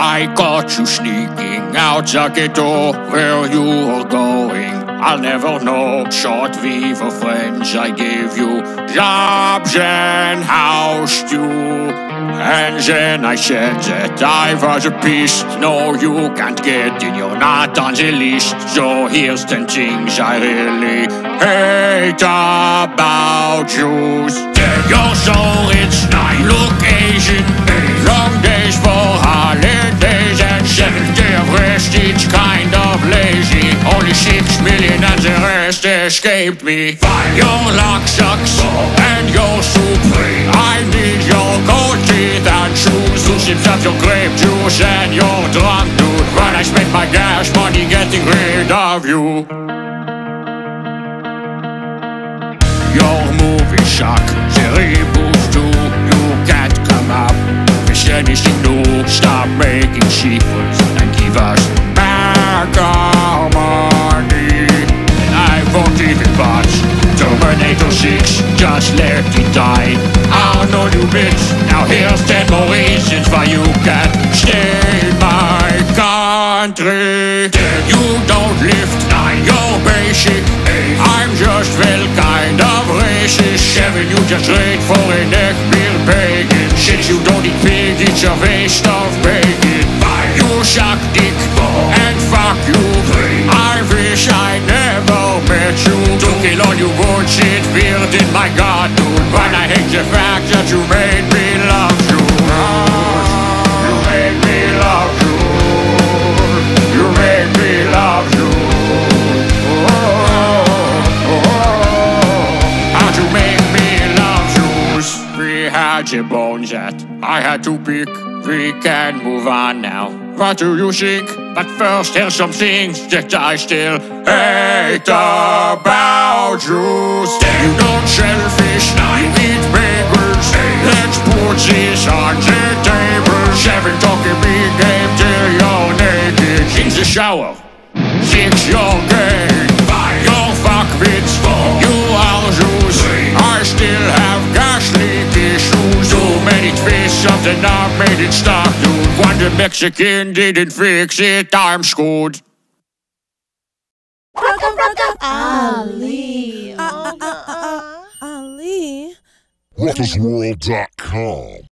I got you sneaking out the ghetto where you are going. I'll never know. Short viva friends I gave you jobs and housed you. And then I said that I was a beast. No, you can't get in, you're not on the list. So here's ten things I really hate about you. You're so rich, you look Asian. Long days rest escaped me. Fire Your lock sucks and your soup. I need your gold teeth and shoes. Two sips of your grape juice and your drunk dude. When I spent my gas money getting rid of you. Your movie shock, the reboots too. You can't come up with anything new. Stop making sequels and give us back our just let it die. I know you bitch. Now here's ten more reasons why you can't stay in my country. You don't lift, you're basic. I'm just well kind of racist. Seven, you just wait for a neck beer bacon. Shit, you don't eat pig, it's a waste You bullshit weird in my garden. When I hate the fact that you made me love you. You made me love you. You made me love you. You make me love you? We had your bones at. I had to pick. We can move on now. What do you think? But first, here's some things that I still hate about you. You don't shellfish, you eat bagels. Let's put this on the table. Seven talking big game till you're naked in the shower. Fix your game. Many twists of the knob made it stop. Dude, Wonder Mexican didn't fix it. I'm screwed. Ali. RuckasWorld.com.